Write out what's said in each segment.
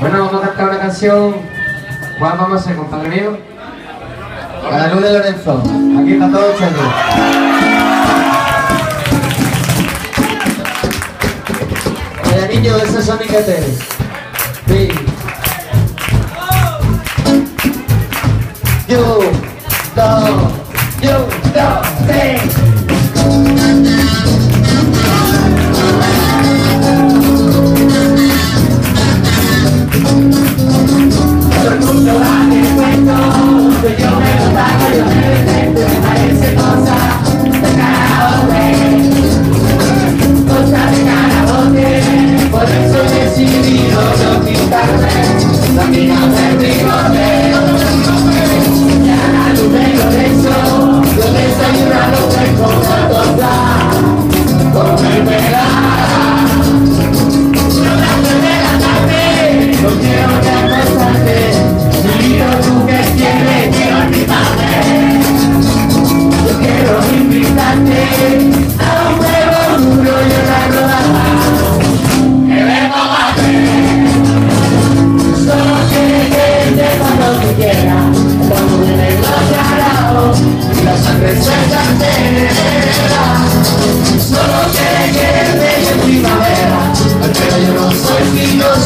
Bueno, vamos a cantar una canción. ¿Cuál vamos a hacer, compadre mío? A la luz de Lorenzo. Aquí está todo echando. Vaya niño, ese es Soniquete. Sí. Yo, dos,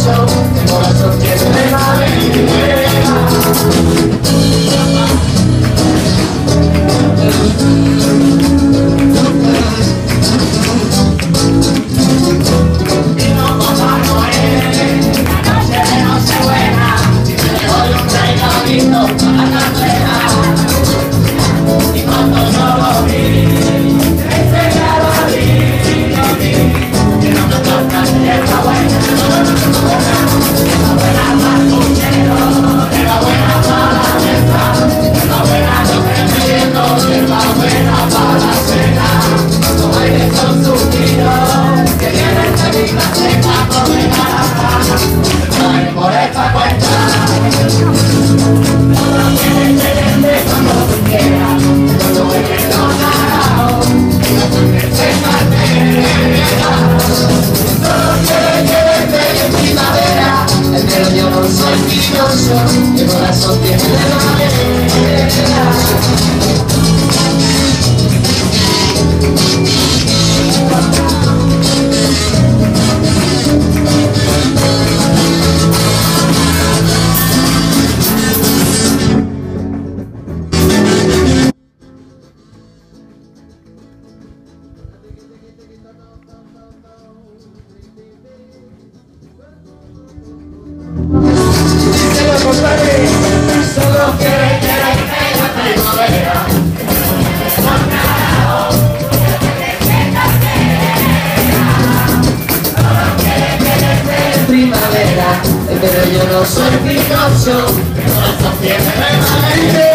coração, coração pero yo no soy miedoso, llevo las hostias en la. Primavera, pero yo no soy fijoso, corazón tiene de